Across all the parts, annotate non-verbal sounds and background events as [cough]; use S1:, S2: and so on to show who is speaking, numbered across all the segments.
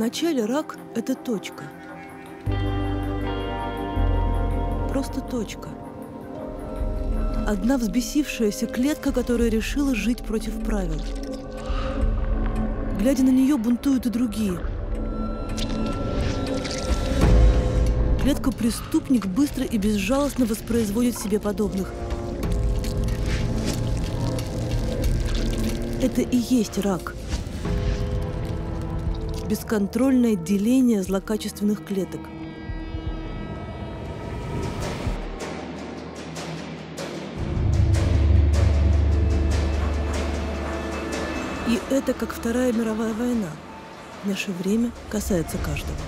S1: Вначале рак – это точка. Просто точка. Одна взбесившаяся клетка, которая решила жить против правил. Глядя на нее, бунтуют и другие. Клетка-преступник быстро и безжалостно воспроизводит себе подобных. Это и есть рак. Бесконтрольное деление злокачественных клеток. И это как Вторая мировая война. В наше время касается каждого.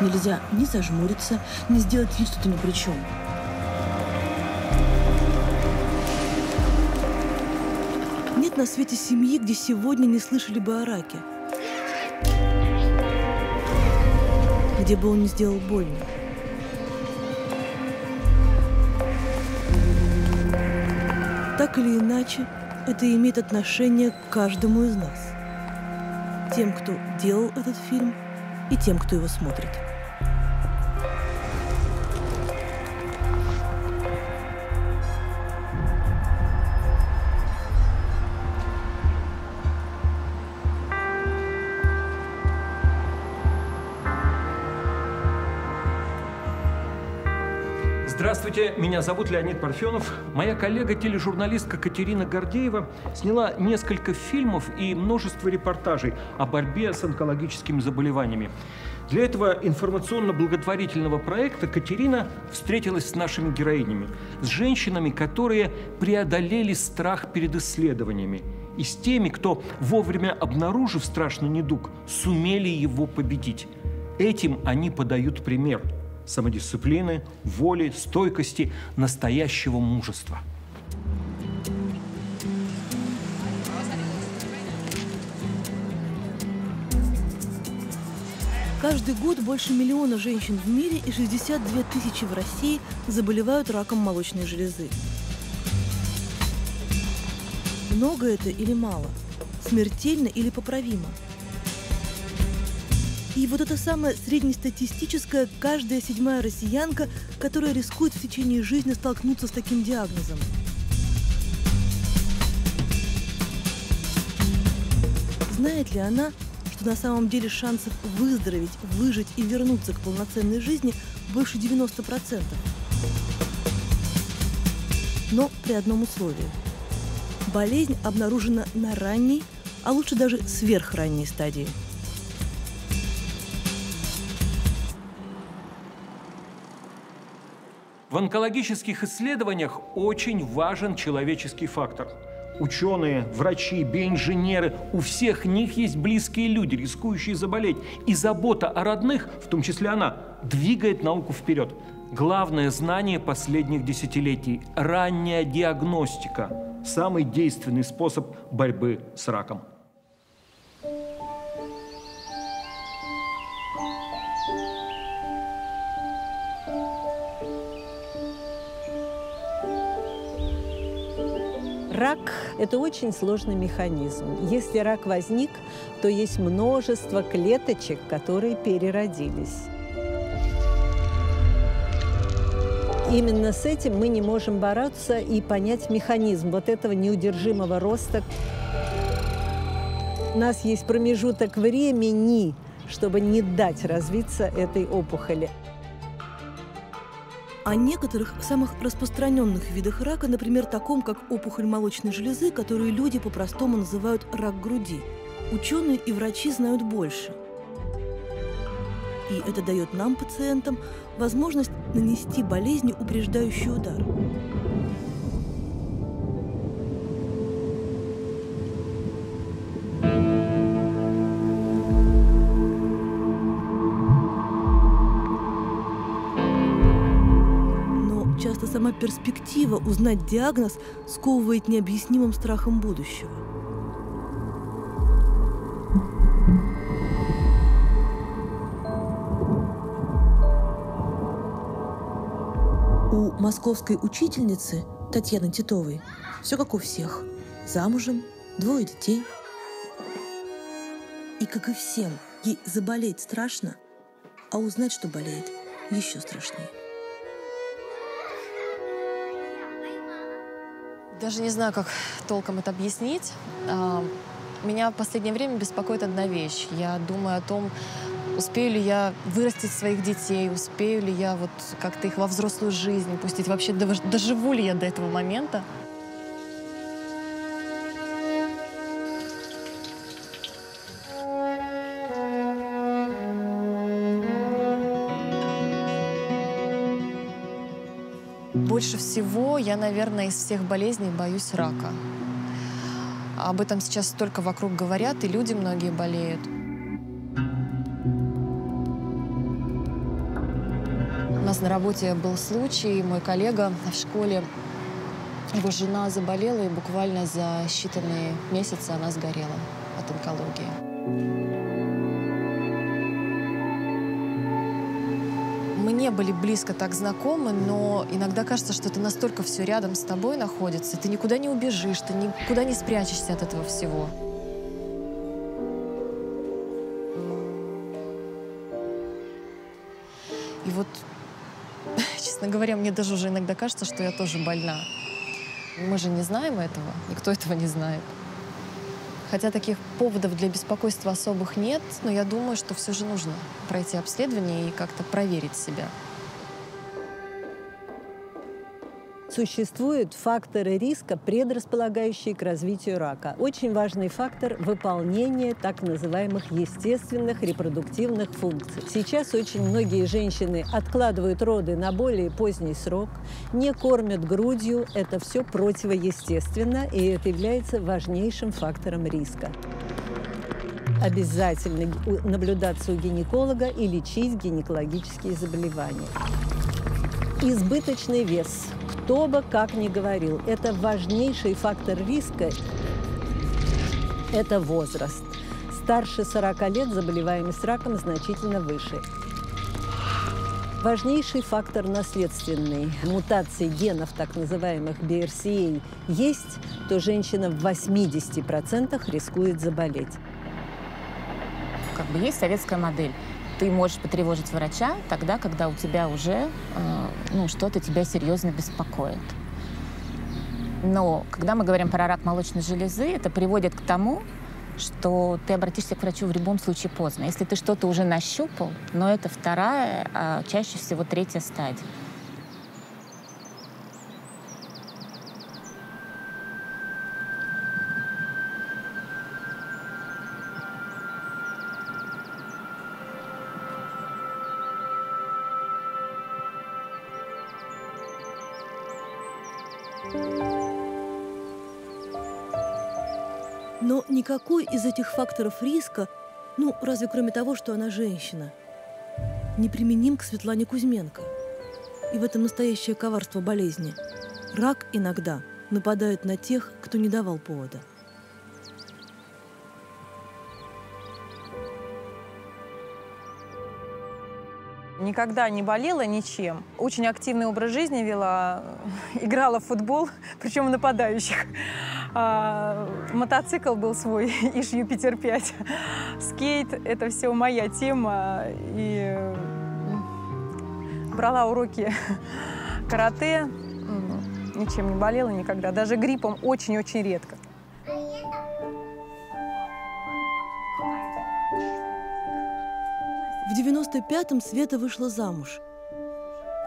S1: Нельзя ни зажмуриться, ни сделать вид, что ты ни при чем. Нет на свете семьи, где сегодня не слышали бы о раке. Где бы он не сделал больно. Так или иначе, это имеет отношение к каждому из нас. Тем, кто делал этот фильм, и тем, кто его смотрит.
S2: Здравствуйте, меня зовут Леонид Парфенов. Моя коллега-тележурналистка Катерина Гордеева сняла несколько фильмов и множество репортажей о борьбе с онкологическими заболеваниями. Для этого информационно-благотворительного проекта Катерина встретилась с нашими героинями, с женщинами, которые преодолели страх перед исследованиями, и с теми, кто, вовремя обнаружив страшный недуг, сумели его победить. Этим они подают пример – самодисциплины, воли, стойкости, настоящего мужества.
S1: Каждый год больше миллиона женщин в мире и 62 тысячи в России заболевают раком молочной железы. Много это или мало? Смертельно или поправимо? И вот это самая среднестатистическая каждая седьмая россиянка, которая рискует в течение жизни столкнуться с таким диагнозом. Знает ли она, что на самом деле шансов выздороветь, выжить и вернуться к полноценной жизни больше 90%? Но при одном условии. Болезнь обнаружена на ранней, а лучше даже сверхранней стадии –
S2: В онкологических исследованиях очень важен человеческий фактор. Ученые, врачи, биоинженеры, у всех них есть близкие люди, рискующие заболеть. И забота о родных, в том числе она, двигает науку вперед. Главное знание последних десятилетий – ранняя диагностика – самый действенный способ борьбы с раком.
S3: Рак – это очень сложный механизм. Если рак возник, то есть множество клеточек, которые переродились. Именно с этим мы не можем бороться и понять механизм вот этого неудержимого роста. У нас есть промежуток времени, чтобы не дать развиться этой опухоли.
S1: О некоторых самых распространенных видах рака, например, таком, как опухоль молочной железы, которую люди по-простому называют рак груди, ученые и врачи знают больше. И это дает нам, пациентам, возможность нанести болезни упреждающий удар. Сама перспектива узнать диагноз сковывает необъяснимым страхом будущего. У московской учительницы Татьяны Титовой. Все как у всех. Замужем, двое детей. И как и всем, ей заболеть страшно, а узнать, что болеет, еще страшнее.
S4: Даже не знаю, как толком это объяснить. А, меня в последнее время беспокоит одна вещь. Я думаю о том, успею ли я вырастить своих детей, успею ли я вот как-то их во взрослую жизнь пустить, вообще доживу ли я до этого момента. Больше всего я, наверное, из всех болезней боюсь рака. Об этом сейчас столько вокруг говорят, и люди многие болеют. У нас на работе был случай, мой коллега в школе, его жена заболела, и буквально за считанные месяцы она сгорела от онкологии. Не были близко так знакомы, но иногда кажется, что это настолько все рядом с тобой находится, ты никуда не убежишь, ты никуда не спрячешься от этого всего. И вот, [laughs] честно говоря, мне даже уже иногда кажется, что я тоже больна. Мы же не знаем этого, никто этого не знает. Хотя таких поводов для беспокойства особых нет, но я думаю, что все же нужно пройти обследование и как-то проверить себя.
S3: Существуют факторы риска, предрасполагающие к развитию рака. Очень важный фактор – выполнение так называемых естественных репродуктивных функций. Сейчас очень многие женщины откладывают роды на более поздний срок, не кормят грудью. Это все противоестественно, и это является важнейшим фактором риска обязательно наблюдаться у гинеколога и лечить гинекологические заболевания. Избыточный вес кто бы как ни говорил, это важнейший фактор риска – это возраст. Старше 40 лет заболеваемость раком значительно выше. Важнейший фактор наследственный. Мутации генов, так называемых BRCA, есть, то женщина в 80% рискует заболеть.
S5: Как бы есть советская модель ты можешь потревожить врача тогда, когда у тебя уже э, ну, что-то тебя серьезно беспокоит. Но когда мы говорим про рак молочной железы, это приводит к тому, что ты обратишься к врачу в любом случае поздно. Если ты что-то уже нащупал, но это вторая, а чаще всего третья стадия.
S1: Никакой из этих факторов риска, ну, разве кроме того, что она женщина, не применим к Светлане Кузьменко. И в этом настоящее коварство болезни. Рак иногда нападает на тех, кто не давал повода.
S6: Никогда не болела ничем. Очень активный образ жизни вела, [laughs] играла в футбол, [laughs] причем нападающих. А, мотоцикл был свой, [laughs] Иш Юпитер 5. Скейт — это все моя тема. И брала уроки карате. Ничем не болела никогда. Даже гриппом очень-очень редко.
S1: В 95-м Света вышла замуж.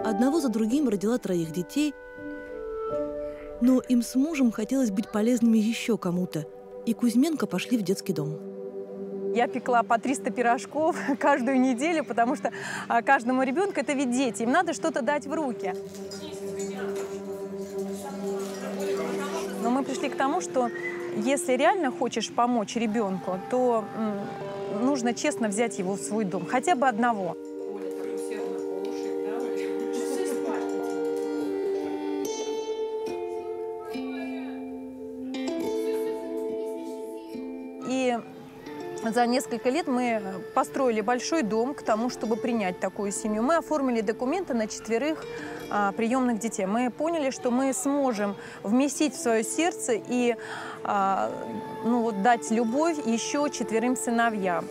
S1: Одного за другим родила троих детей – но им с мужем хотелось быть полезными еще кому-то, и Кузьменко пошли в детский дом.
S6: Я пекла по 300 пирожков [laughs] каждую неделю, потому что а, каждому ребенку это ведь дети, им надо что-то дать в руки. Но мы пришли к тому, что если реально хочешь помочь ребенку, то нужно честно взять его в свой дом, хотя бы одного. За несколько лет мы построили большой дом к тому, чтобы принять такую семью. Мы оформили документы на четверых а, приемных детей. Мы поняли, что мы сможем вместить в свое сердце и а, ну, вот, дать любовь еще четверым сыновьям.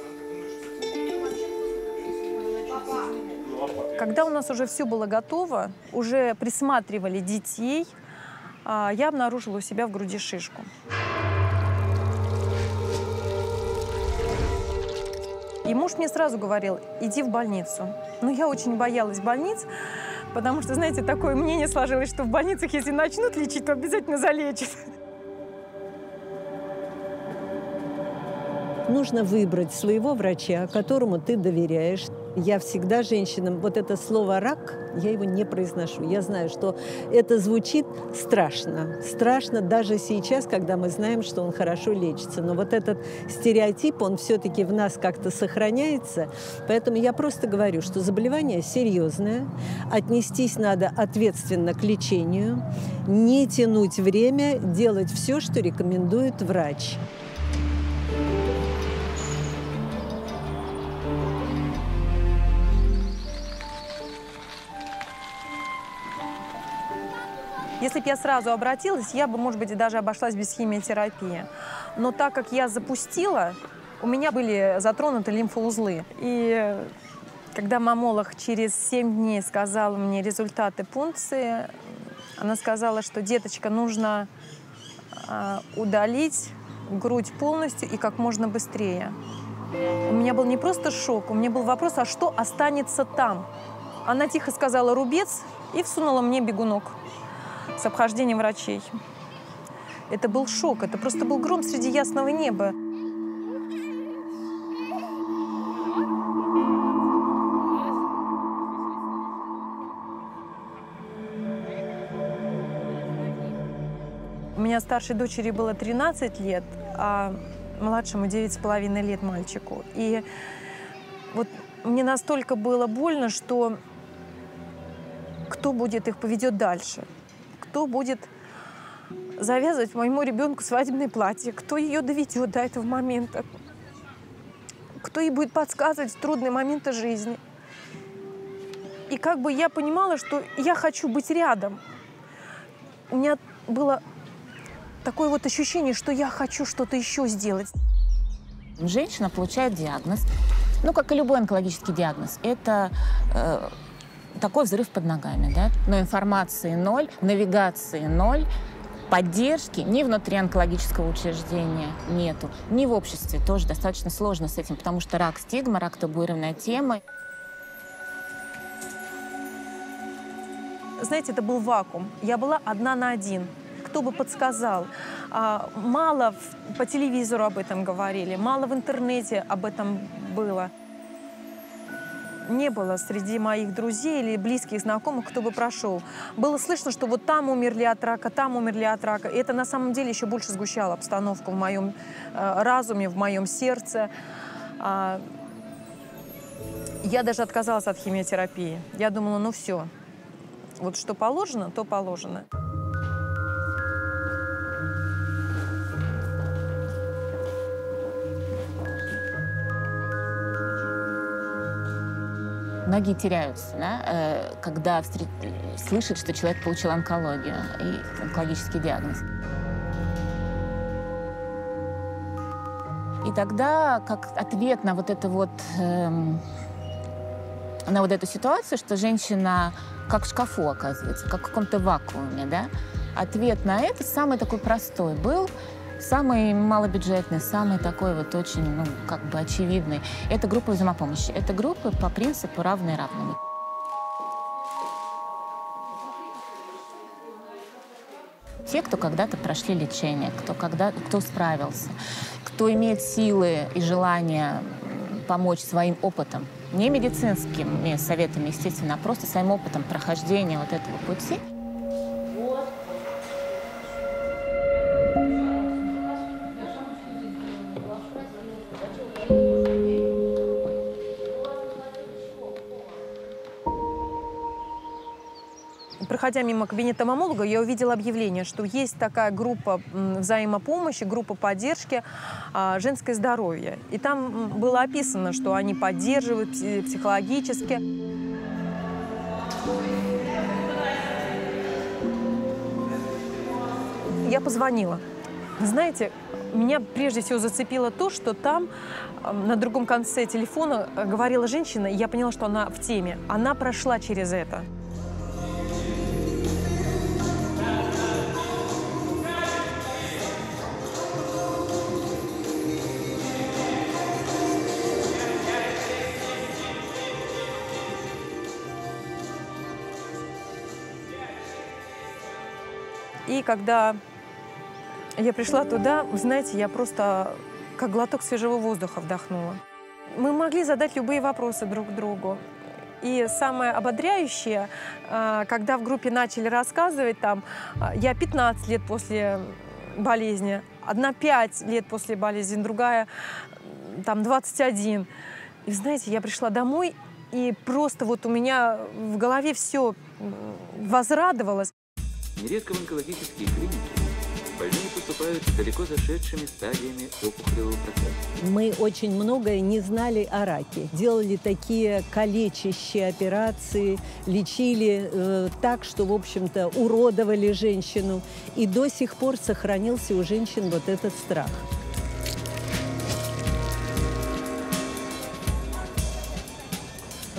S6: Когда у нас уже все было готово, уже присматривали детей, а, я обнаружила у себя в груди шишку. И муж мне сразу говорил, иди в больницу. Но я очень боялась больниц, потому что, знаете, такое мнение сложилось, что в больницах, если начнут лечить, то обязательно залечат.
S3: Нужно выбрать своего врача, которому ты доверяешь. Я всегда женщинам, вот это слово «рак», я его не произношу. Я знаю, что это звучит страшно. Страшно даже сейчас, когда мы знаем, что он хорошо лечится. Но вот этот стереотип, он все-таки в нас как-то сохраняется. Поэтому я просто говорю, что заболевание серьезное, отнестись надо ответственно к лечению, не тянуть время, делать все, что рекомендует врач.
S6: Если бы я сразу обратилась, я бы, может быть, даже обошлась без химиотерапии. Но так как я запустила, у меня были затронуты лимфоузлы. И когда мамолог через 7 дней сказала мне результаты пункции, она сказала, что, деточка, нужно э, удалить грудь полностью и как можно быстрее. У меня был не просто шок, у меня был вопрос, а что останется там? Она тихо сказала «рубец» и всунула мне бегунок с врачей. Это был шок, это просто был гром среди ясного неба. У меня старшей дочери было 13 лет, а младшему 9,5 лет мальчику. И вот мне настолько было больно, что кто будет их поведет дальше кто будет завязывать моему ребенку свадебное платье, кто ее доведет до этого момента, кто ей будет подсказывать трудные моменты жизни. И как бы я понимала, что я хочу быть рядом. У меня было такое вот ощущение, что я хочу что-то еще сделать.
S5: Женщина получает диагноз, ну, как и любой онкологический диагноз, это э, такой взрыв под ногами, да? Но информации ноль, навигации ноль, поддержки ни внутри онкологического учреждения нету, ни в обществе тоже достаточно сложно с этим, потому что рак стигма, рак табуированная тема.
S6: Знаете, это был вакуум. Я была одна на один. Кто бы подсказал? А, мало по телевизору об этом говорили, мало в интернете об этом было не было среди моих друзей или близких знакомых, кто бы прошел. Было слышно, что вот там умерли от рака, там умерли от рака. И это на самом деле еще больше сгущало обстановку в моем э, разуме, в моем сердце. А, я даже отказалась от химиотерапии. Я думала, ну все, вот что положено, то положено.
S5: Многие теряются, да, э, когда встр... слышат, что человек получил онкологию и онкологический диагноз. И тогда, как ответ на вот это вот, эм, на вот эту ситуацию, что женщина как в шкафу оказывается, как в каком-то вакууме, да, ответ на это самый такой простой был — Самый малобюджетный, самый такой вот очень, ну, как бы очевидный, это группа взаимопомощи. Это группы по принципу равные равными. Те, кто когда-то прошли лечение, кто, когда, кто справился, кто имеет силы и желание помочь своим опытом, не медицинскими советами, естественно, а просто своим опытом прохождения вот этого пути –
S6: проходя мимо кабинета мамолога, я увидела объявление, что есть такая группа взаимопомощи, группа поддержки а, «Женское здоровье». И там было описано, что они поддерживают психологически. Я позвонила. Знаете, меня прежде всего зацепило то, что там на другом конце телефона э, говорила женщина, и я поняла, что она в теме. Она прошла через это. Когда я пришла туда, вы знаете, я просто как глоток свежего воздуха вдохнула. Мы могли задать любые вопросы друг другу. И самое ободряющее, а, когда в группе начали рассказывать, там, а, я 15 лет после болезни, одна 5 лет после болезни, другая там 21. И знаете, я пришла домой, и просто вот у меня в голове все возрадовалось.
S7: Нередко в онкологические клиники больные поступают с далеко зашедшими стадиями опухолевого процесса.
S3: Мы очень многое не знали о раке. Делали такие калечащие операции, лечили э, так, что, в общем-то, уродовали женщину. И до сих пор сохранился у женщин вот этот страх.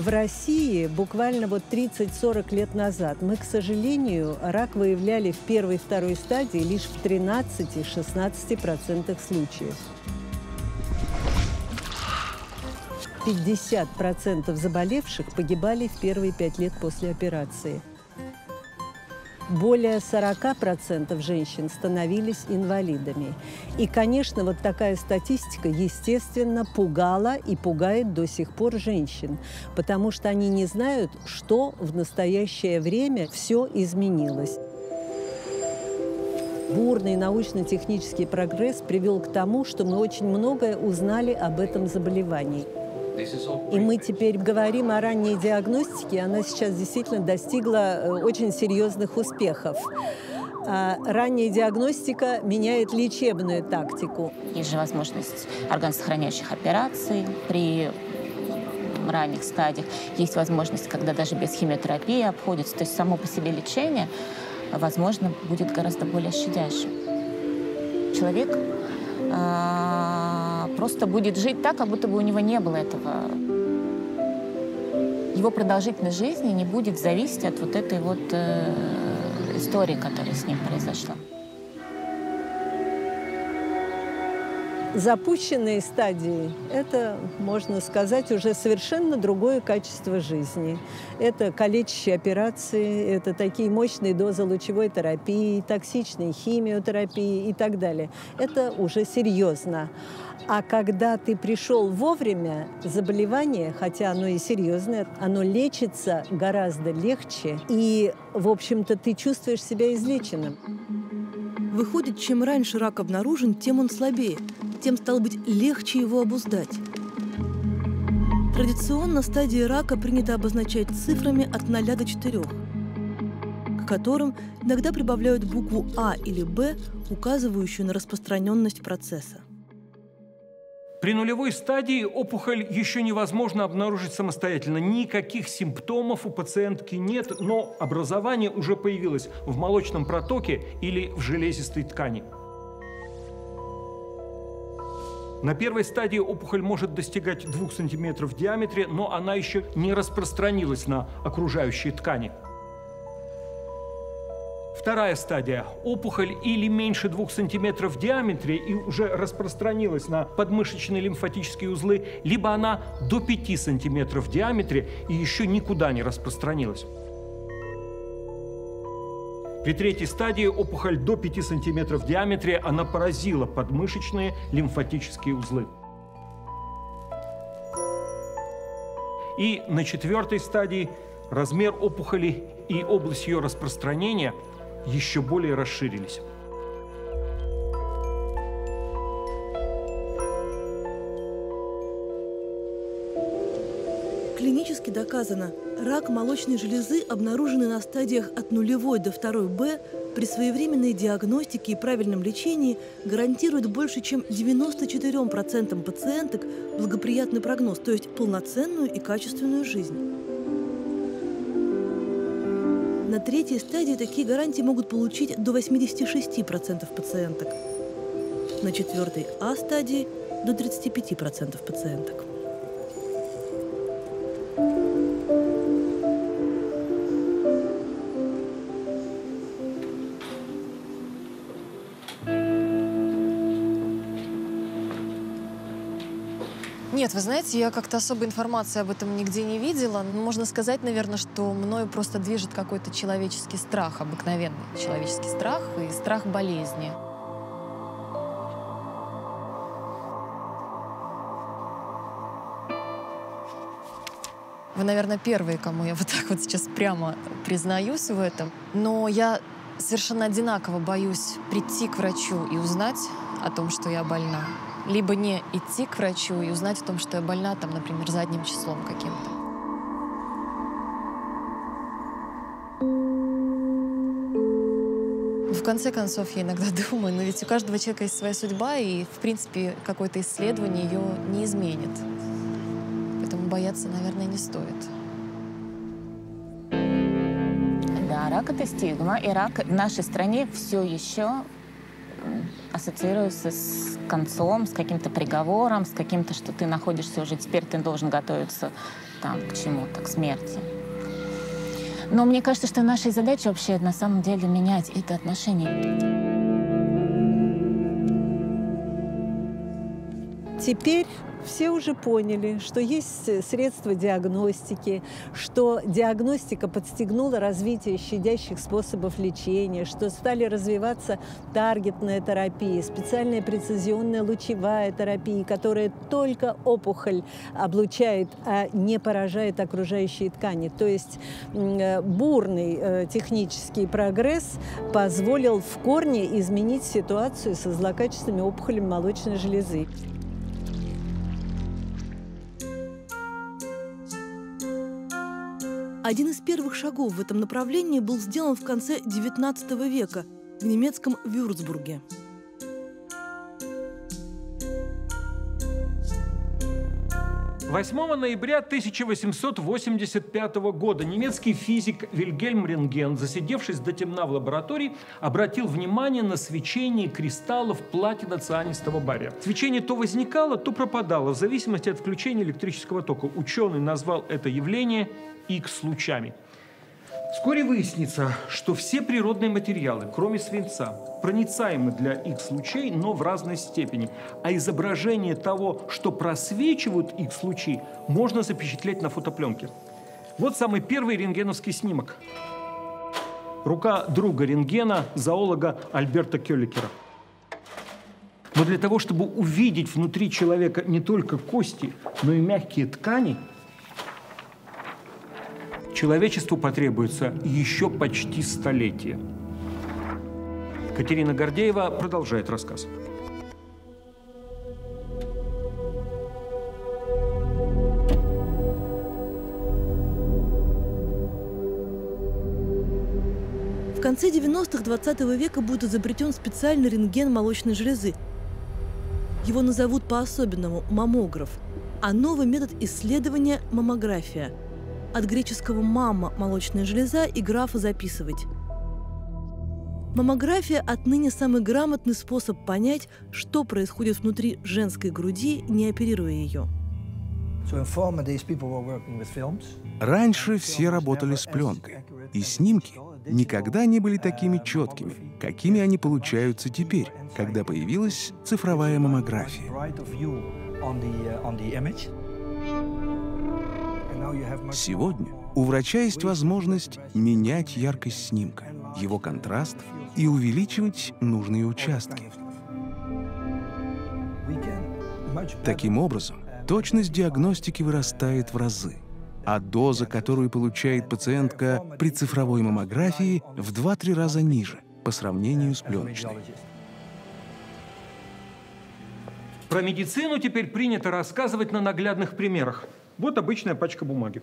S3: В России буквально вот 30-40 лет назад мы, к сожалению, рак выявляли в первой и второй стадии лишь в 13-16% случаев. 50% заболевших погибали в первые пять лет после операции – более 40% женщин становились инвалидами. И, конечно, вот такая статистика, естественно, пугала и пугает до сих пор женщин, потому что они не знают, что в настоящее время все изменилось. Бурный научно-технический прогресс привел к тому, что мы очень многое узнали об этом заболевании. И мы теперь говорим о ранней диагностике. Она сейчас действительно достигла э, очень серьезных успехов. А ранняя диагностика меняет лечебную тактику.
S5: Есть же возможность органосохраняющих операций при ранних стадиях. Есть возможность, когда даже без химиотерапии обходится. То есть само по себе лечение, возможно, будет гораздо более щадящим. Человек а, просто будет жить так, как будто бы у него не было этого. Его продолжительность жизни не будет зависеть от вот этой вот э, истории, которая с ним произошла.
S3: Запущенные стадии – это, можно сказать, уже совершенно другое качество жизни. Это калечащие операции, это такие мощные дозы лучевой терапии, токсичной химиотерапии и так далее. Это уже серьезно. А когда ты пришел вовремя, заболевание, хотя оно и серьезное, оно лечится гораздо легче, и, в общем-то, ты чувствуешь себя излеченным.
S1: Выходит, чем раньше рак обнаружен, тем он слабее, тем, стало быть, легче его обуздать. Традиционно стадии рака принято обозначать цифрами от 0 до 4, к которым иногда прибавляют букву А или Б, указывающую на распространенность процесса.
S2: При нулевой стадии опухоль еще невозможно обнаружить самостоятельно. Никаких симптомов у пациентки нет, но образование уже появилось в молочном протоке или в железистой ткани. На первой стадии опухоль может достигать 2 см в диаметре, но она еще не распространилась на окружающие ткани. Вторая стадия. Опухоль или меньше 2 см в диаметре и уже распространилась на подмышечные лимфатические узлы, либо она до 5 см в диаметре и еще никуда не распространилась. При третьей стадии опухоль до 5 см в диаметре, она поразила подмышечные лимфатические узлы. И на четвертой стадии размер опухоли и область ее распространения – еще более расширились.
S1: Клинически доказано, Рак молочной железы, обнаруженный на стадиях от нулевой до второй Б, при своевременной диагностике и правильном лечении гарантирует больше, чем 94% пациенток благоприятный прогноз, то есть полноценную и качественную жизнь. На третьей стадии такие гарантии могут получить до 86% пациенток. На четвертой А стадии – до 35% пациенток.
S4: Знаете, я как-то особой информации об этом нигде не видела. Но можно сказать, наверное, что мною просто движет какой-то человеческий страх, обыкновенный человеческий страх и страх болезни. Вы, наверное, первые, кому я вот так вот сейчас прямо признаюсь в этом. Но я совершенно одинаково боюсь прийти к врачу и узнать о том, что я больна либо не идти к врачу и узнать о том, что я больна, там, например, задним числом каким-то. В конце концов, я иногда [laughs] думаю, но ведь у каждого человека есть своя судьба, и, в принципе, какое-то исследование ее не изменит. Поэтому бояться, наверное, не стоит.
S5: Да, рак это стигма, и рак в нашей стране все еще ассоциируется с концом, с каким-то приговором, с каким-то, что ты находишься уже, теперь ты должен готовиться там, к чему-то, к смерти. Но мне кажется, что нашей задачей вообще на самом деле менять это отношение.
S3: Теперь все уже поняли, что есть средства диагностики, что диагностика подстегнула развитие щадящих способов лечения, что стали развиваться таргетная терапия, специальная прецизионная лучевая терапия, которая только опухоль облучает, а не поражает окружающие ткани. То есть бурный э, технический прогресс позволил в корне изменить ситуацию со злокачественными опухолями молочной железы.
S1: Один из первых шагов в этом направлении был сделан в конце XIX века в немецком Вюрцбурге.
S2: 8 ноября 1885 года немецкий физик Вильгельм Рентген, засидевшись до темна в лаборатории, обратил внимание на свечение кристаллов платино-цианистого бария. Свечение то возникало, то пропадало, в зависимости от включения электрического тока. Ученый назвал это явление X-лучами. Вскоре выяснится, что все природные материалы, кроме свинца, проницаемы для X-лучей, но в разной степени. А изображение того, что просвечивают X-лучи, можно запечатлеть на фотопленке. Вот самый первый рентгеновский снимок. Рука друга рентгена, зоолога Альберта Келликера. Но для того, чтобы увидеть внутри человека не только кости, но и мягкие ткани – человечеству потребуется еще почти столетие. Катерина Гордеева продолжает рассказ.
S1: В конце 90-х 20 -го века будет изобретен специальный рентген молочной железы. Его назовут по-особенному – маммограф, а новый метод исследования – маммография – от греческого «мама» – молочная железа и графа «записывать». Маммография отныне самый грамотный способ понять, что происходит внутри женской груди, не оперируя ее.
S8: Раньше все работали с пленкой, и снимки никогда не были такими четкими, какими они получаются теперь, когда появилась цифровая маммография. Сегодня у врача есть возможность менять яркость снимка, его контраст и увеличивать нужные участки. Таким образом, точность диагностики вырастает в разы, а доза, которую получает пациентка при цифровой маммографии, в 2-3 раза ниже по сравнению с пленочной.
S2: Про медицину теперь принято рассказывать на наглядных примерах. Вот обычная пачка бумаги.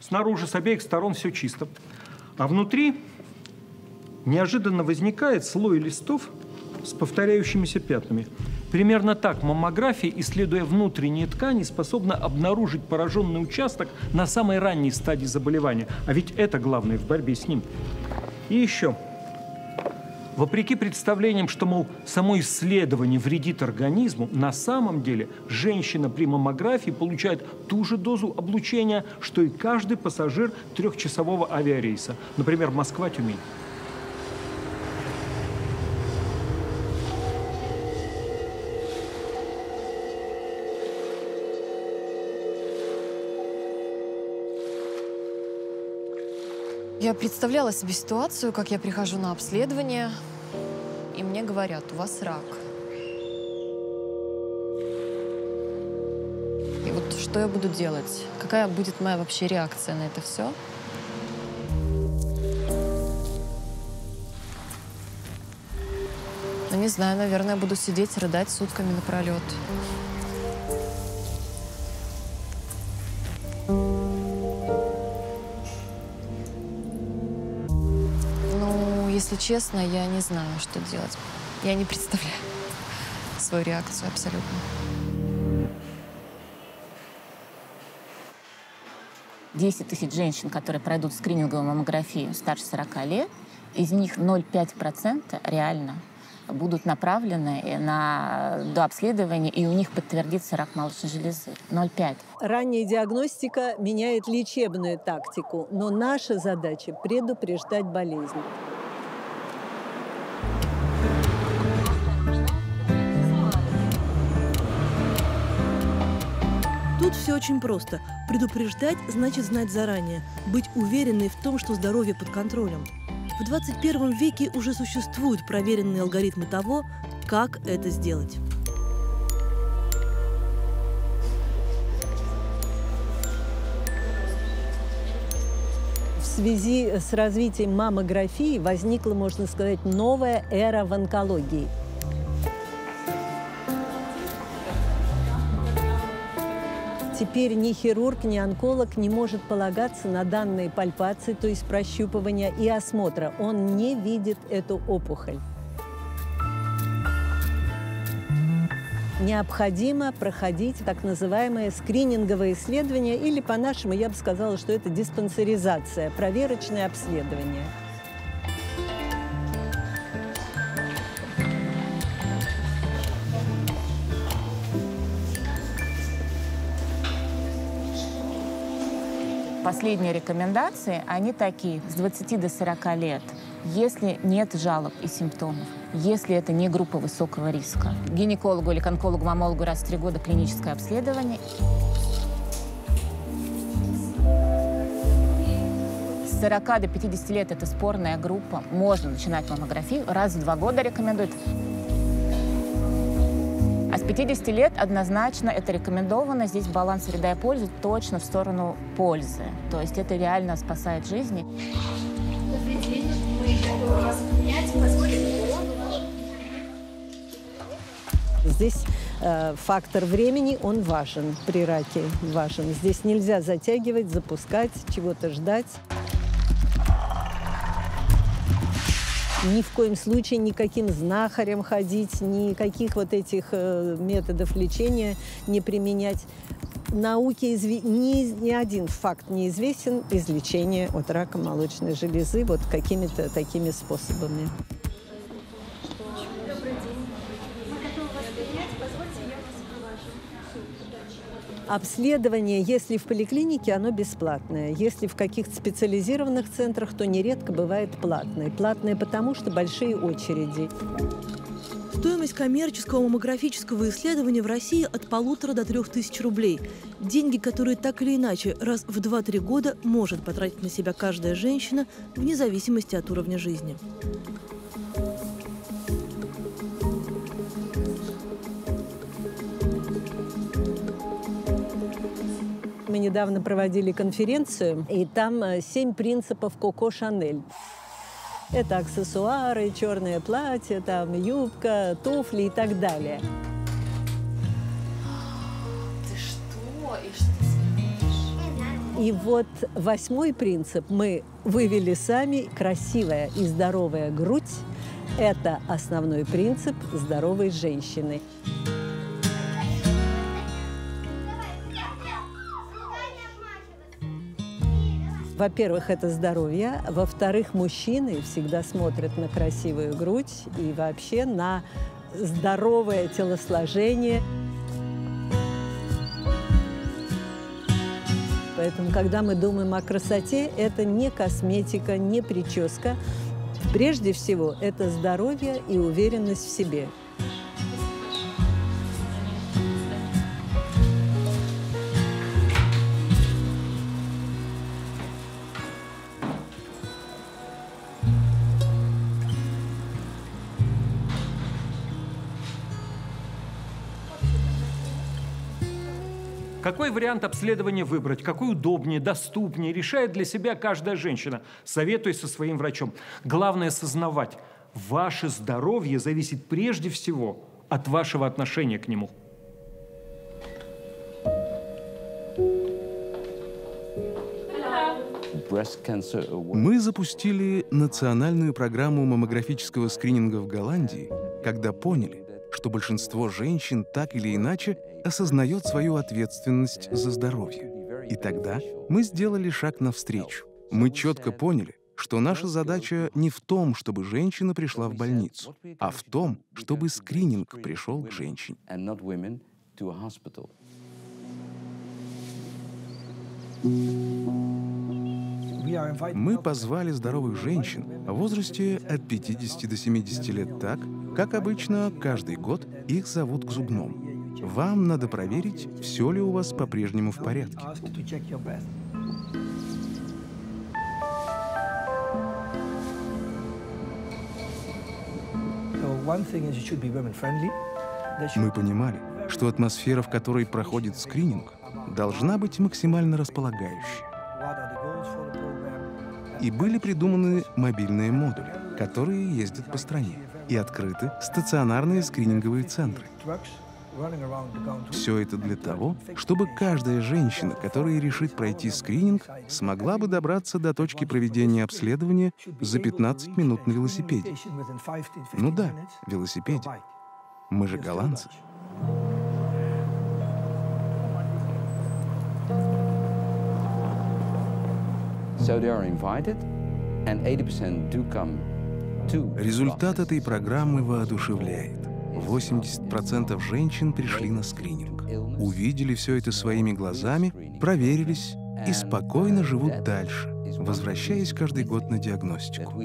S2: снаружи с обеих сторон все чисто. А внутри неожиданно возникает слой листов с повторяющимися пятнами. Примерно так маммография, исследуя внутренние ткани, способна обнаружить пораженный участок на самой ранней стадии заболевания. А ведь это главное в борьбе с ним. И еще. Вопреки представлениям, что, мол, само исследование вредит организму, на самом деле женщина при маммографии получает ту же дозу облучения, что и каждый пассажир трехчасового авиарейса. Например, Москва-Тюмень.
S4: Я представляла себе ситуацию, как я прихожу на обследование, и мне говорят, у вас рак. И вот что я буду делать? Какая будет моя вообще реакция на это все? Ну, не знаю, наверное, буду сидеть, рыдать сутками напролет. Если честно, я не знаю, что делать. Я не представляю свою реакцию абсолютно.
S5: Десять тысяч женщин, которые пройдут скрининговую маммографию старше 40 лет, из них 0,5% реально будут направлены на дообследование, и у них подтвердится рак молочной железы. 0,5.
S3: Ранняя диагностика меняет лечебную тактику, но наша задача – предупреждать болезнь.
S1: Тут все очень просто. Предупреждать значит знать заранее, быть уверенной в том, что здоровье под контролем. В 21 веке уже существуют проверенные алгоритмы того, как это сделать.
S3: В связи с развитием маммографии возникла, можно сказать, новая эра в онкологии. Теперь ни хирург, ни онколог не может полагаться на данные пальпации, то есть прощупывания и осмотра. Он не видит эту опухоль. Необходимо проходить так называемое скрининговое исследование, или по-нашему я бы сказала, что это диспансеризация, проверочное обследование.
S5: Последние рекомендации, они такие, с 20 до 40 лет. Если нет жалоб и симптомов, если это не группа высокого риска, гинекологу или к онкологу, мамологу раз в три года клиническое обследование. С 40 до 50 лет это спорная группа. Можно начинать маммографию. Раз в два года рекомендуют. А с 50 лет однозначно это рекомендовано. Здесь баланс вреда и пользы точно в сторону пользы. То есть это реально спасает жизни.
S3: Здесь э, фактор времени, он важен при раке, важен. Здесь нельзя затягивать, запускать, чего-то ждать. Ни в коем случае никаким знахарем ходить, никаких вот этих э, методов лечения не применять. Науке изв... ни, ни один факт не известен излечения от рака молочной железы вот какими-то такими способами. Обследование, если в поликлинике, оно бесплатное. Если в каких-то специализированных центрах, то нередко бывает платное. Платное потому, что большие очереди.
S1: Стоимость коммерческого маммографического исследования в России от полутора до трех тысяч рублей. Деньги, которые так или иначе раз в 2-3 года может потратить на себя каждая женщина, вне зависимости от уровня жизни.
S3: Мы недавно проводили конференцию, и там э, семь принципов Коко Шанель. Это аксессуары, черное платье, там юбка, туфли и так далее.
S4: Ты что? И что ты
S3: И вот восьмой принцип мы вывели сами. Красивая и здоровая грудь – это основной принцип здоровой женщины. Во-первых, это здоровье. Во-вторых, мужчины всегда смотрят на красивую грудь и вообще на здоровое телосложение. Поэтому, когда мы думаем о красоте, это не косметика, не прическа. Прежде всего, это здоровье и уверенность в себе.
S2: Какой вариант обследования выбрать, какой удобнее, доступнее, решает для себя каждая женщина. Советуй со своим врачом. Главное сознавать, ваше здоровье зависит прежде всего от вашего отношения к нему.
S8: Мы запустили национальную программу маммографического скрининга в Голландии, когда поняли, что большинство женщин так или иначе осознает свою ответственность за здоровье. И тогда мы сделали шаг навстречу. Мы четко поняли, что наша задача не в том, чтобы женщина пришла в больницу, а в том, чтобы скрининг пришел к женщине. Мы позвали здоровых женщин в возрасте от 50 до 70 лет так, как обычно каждый год их зовут к зубному. Вам надо проверить, все ли у вас по-прежнему в порядке. Мы понимали, что атмосфера, в которой проходит скрининг, должна быть максимально располагающей. И были придуманы мобильные модули, которые ездят по стране, и открыты стационарные скрининговые центры. Все это для того, чтобы каждая женщина, которая решит пройти скрининг, смогла бы добраться до точки проведения обследования за 15 минут на велосипеде. Ну да, велосипеде. Мы же голландцы. Результат этой программы воодушевляет. 80% женщин пришли на скрининг, увидели все это своими глазами, проверились и спокойно живут дальше, возвращаясь каждый год на диагностику.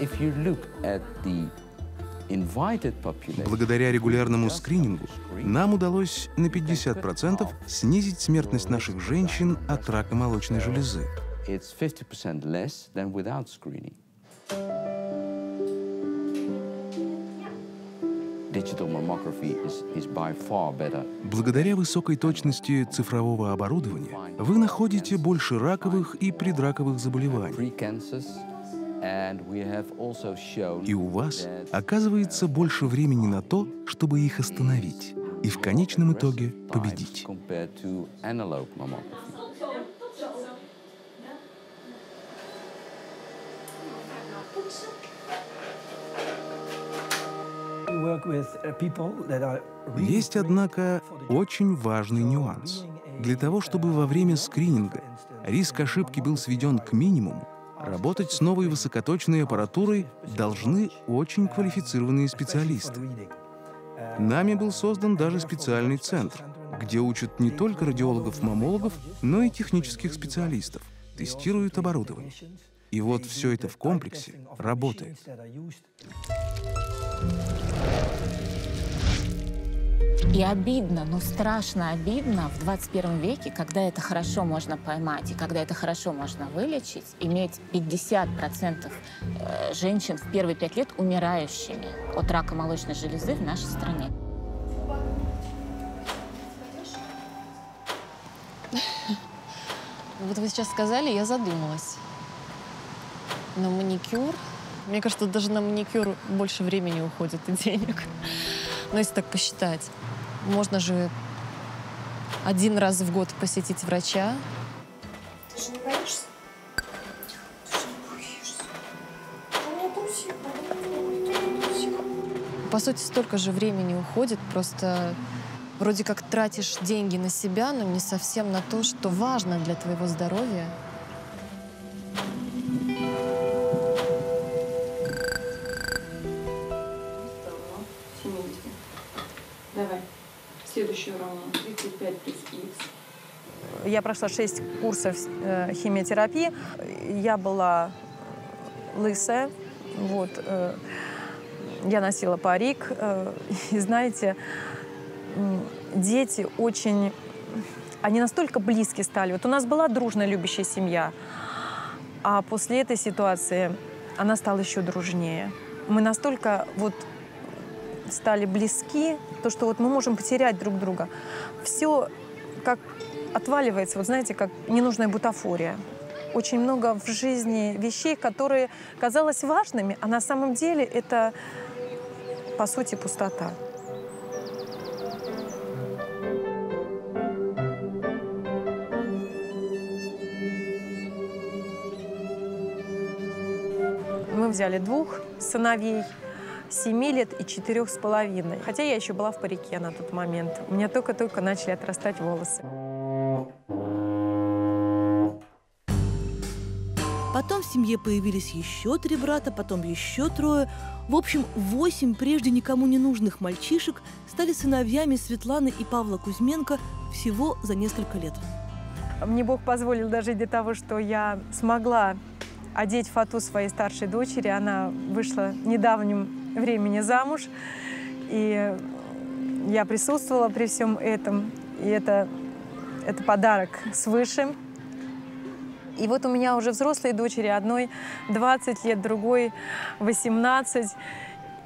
S9: If you look at the
S8: Благодаря регулярному скринингу нам удалось на 50% снизить смертность наших женщин от рака молочной железы. Благодаря высокой точности цифрового оборудования вы находите больше раковых и предраковых заболеваний. И у вас оказывается больше времени на то, чтобы их остановить и в конечном итоге победить. Есть, однако, очень важный нюанс. Для того, чтобы во время скрининга риск ошибки был сведен к минимуму, Работать с новой высокоточной аппаратурой должны очень квалифицированные специалисты. Нами был создан даже специальный центр, где учат не только радиологов-маммологов, но и технических специалистов, тестируют оборудование. И вот все это в комплексе работает.
S5: И обидно, ну страшно обидно в 21 веке, когда это хорошо можно поймать и когда это хорошо можно вылечить, иметь 50% э, женщин в первые пять лет умирающими от рака молочной железы в нашей стране. [laughs]
S4: Вот вы сейчас сказали, я задумалась. на маникюр. Мне кажется, даже на маникюр больше времени уходит и денег. [laughs] Но если так посчитать, можно же один раз в год посетить врача.
S10: Ты же не боишься? Ты же не боишься. У меня трусик,
S4: По сути, столько же времени уходит, просто вроде как тратишь деньги на себя, но не совсем на то, что важно для твоего здоровья.
S6: Я прошла 6 курсов э, химиотерапии. Я была лысая. Вот. э, Я носила парик. э, И знаете, дети очень... Они настолько близки стали. Вот у нас была дружная, любящая семья. А после этой ситуации она стала еще дружнее. Мы настолько вот стали близки, то, что вот мы можем потерять друг друга. Все как отваливается, вот знаете, как ненужная бутафория. Очень много в жизни вещей, которые казалось важными, а на самом деле это, по сути, пустота. Мы взяли двух сыновей, семи лет и четырех с половиной. Хотя я еще была в парике на тот момент. У меня только-только начали отрастать волосы.
S1: Потом в семье появились еще три брата, потом еще трое. В общем, восемь прежде никому не нужных мальчишек стали сыновьями Светланы и Павла Кузьменко всего за несколько лет.
S6: Мне Бог позволил дожить до того, что я смогла одеть фату своей старшей дочери. Она вышла в недавнем времени замуж. И я присутствовала при всем этом. И это, это подарок свыше. И вот у меня уже взрослые дочери, одной 20 лет, другой 18.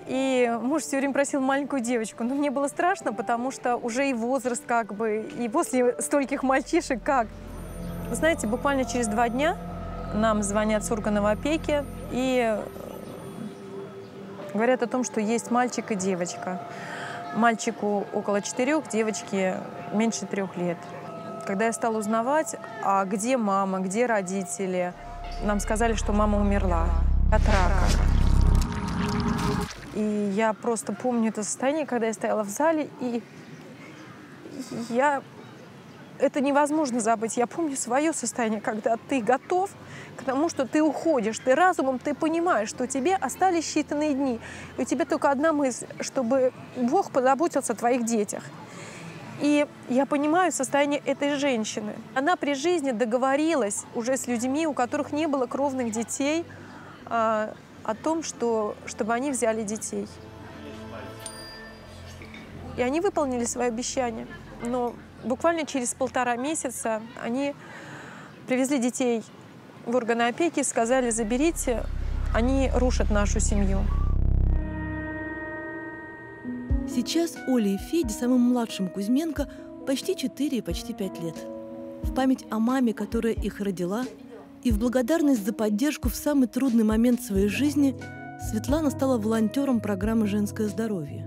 S6: И муж все время просил маленькую девочку. Но мне было страшно, потому что уже и возраст как бы, и после стольких мальчишек как. Вы знаете, буквально через два дня нам звонят с органов опеки и говорят о том, что есть мальчик и девочка. Мальчику около четырех, девочке меньше трех лет. Когда я стала узнавать, а где мама, где родители, нам сказали, что мама умерла от рака. И я просто помню это состояние, когда я стояла в зале, и я... Это невозможно забыть. Я помню свое состояние, когда ты готов к тому, что ты уходишь. Ты разумом, ты понимаешь, что тебе остались считанные дни. И у тебя только одна мысль, чтобы Бог позаботился о твоих детях. И я понимаю состояние этой женщины. Она при жизни договорилась уже с людьми, у которых не было кровных детей, а, о том, что, чтобы они взяли детей. И они выполнили свое обещание. Но буквально через полтора месяца они привезли детей в органы опеки, сказали, заберите, они рушат нашу семью.
S1: Сейчас Оле и Феде, самым младшим Кузьменко, почти 4 и почти 5 лет. В память о маме, которая их родила, и в благодарность за поддержку в самый трудный момент своей жизни Светлана стала волонтером программы «Женское здоровье».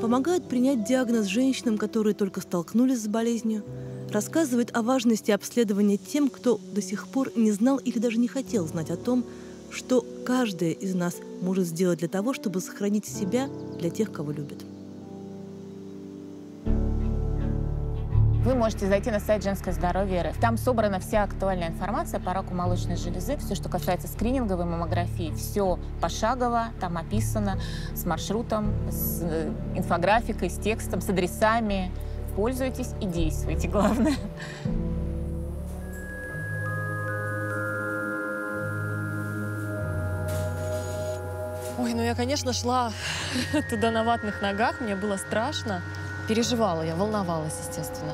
S1: Помогает принять диагноз женщинам, которые только столкнулись с болезнью, рассказывает о важности обследования тем, кто до сих пор не знал или даже не хотел знать о том, что каждая из нас может сделать для того, чтобы сохранить себя для тех, кого любит.
S5: Вы можете зайти на сайт «Женское здоровье РФ». Там собрана вся актуальная информация по раку молочной железы, все, что касается скрининговой маммографии, все пошагово, там описано, с маршрутом, с э, инфографикой, с текстом, с адресами. Пользуйтесь и действуйте, главное.
S4: Ой, ну я, конечно, шла [laughs] туда на ватных ногах, мне было страшно. Переживала я, волновалась, естественно.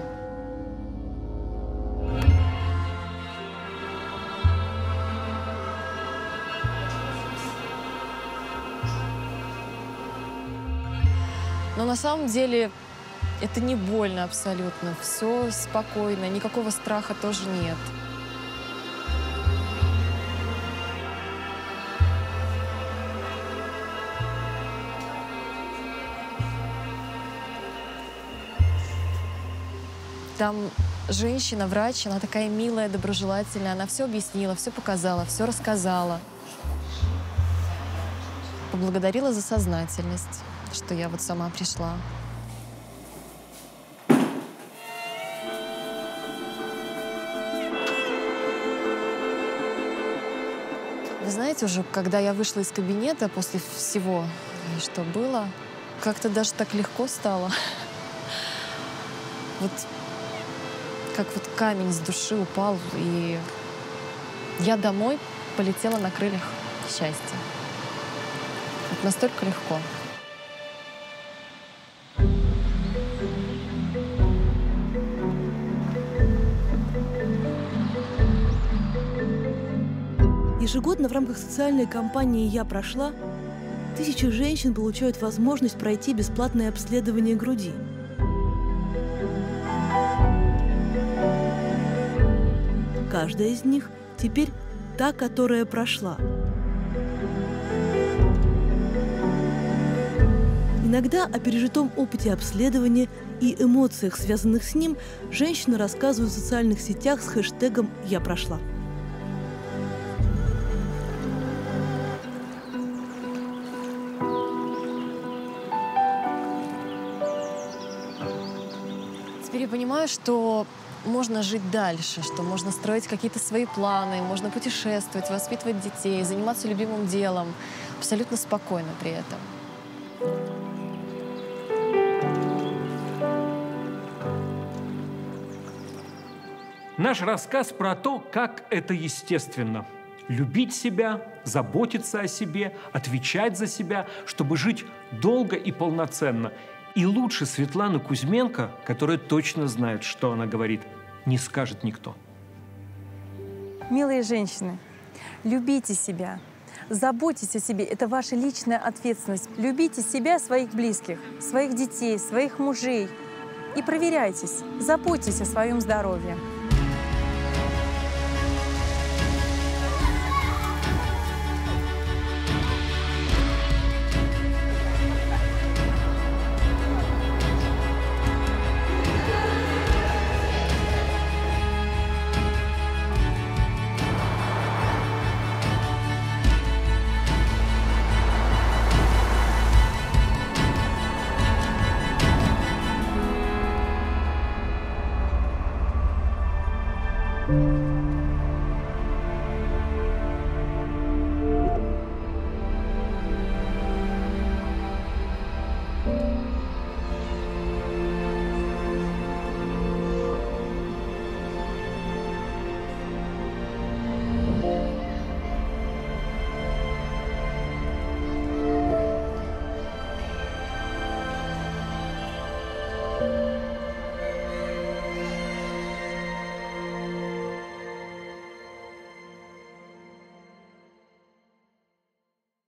S4: Но на самом деле это не больно абсолютно. Все спокойно, никакого страха тоже нет. Там женщина, врач, она такая милая, доброжелательная, она все объяснила, все показала, все рассказала. Поблагодарила за сознательность, что я вот сама пришла. Вы знаете, уже когда я вышла из кабинета после всего, что было, как-то даже так легко стало. [laughs] Вот как вот камень с души упал, и я домой полетела на крыльях счастья. Вот настолько легко.
S1: Ежегодно в рамках социальной кампании «Я прошла» тысячи женщин получают возможность пройти бесплатное обследование груди. Каждая из них теперь та, которая прошла. Иногда о пережитом опыте обследования и эмоциях, связанных с ним, женщины рассказывают в социальных сетях с хэштегом «Я прошла».
S4: Теперь я понимаю, что можно жить дальше, что можно строить какие-то свои планы, можно путешествовать, воспитывать детей, заниматься любимым делом, абсолютно спокойно при этом.
S2: Наш рассказ про то, как это естественно. Любить себя, заботиться о себе, отвечать за себя, чтобы жить долго и полноценно. И лучше Светланы Кузьменко, которая точно знает, что она говорит, не скажет никто.
S6: Милые женщины, любите себя, заботьтесь о себе. Это ваша личная ответственность. Любите себя, своих близких, своих детей, своих мужей. И проверяйтесь, заботьтесь о своем здоровье.